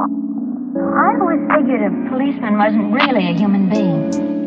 I always figured a policeman wasn't really a human being.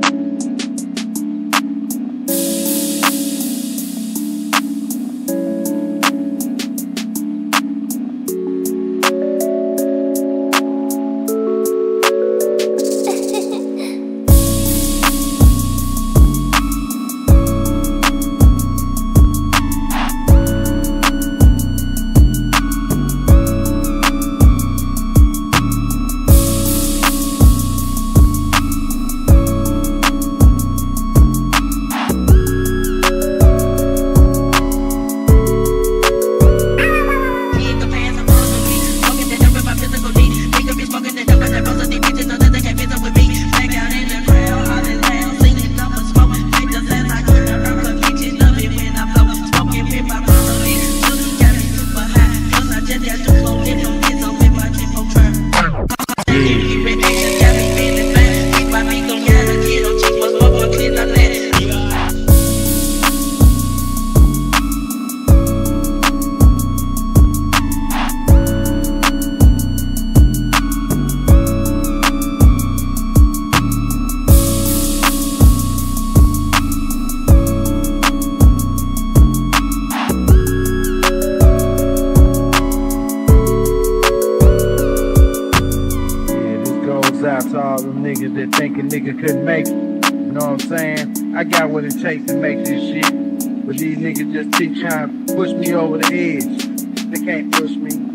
Niggas that think a nigga couldn't make it. You know what I'm saying? I got what it takes to make this shit. But these niggas just keep trying to push me over the edge. They can't push me.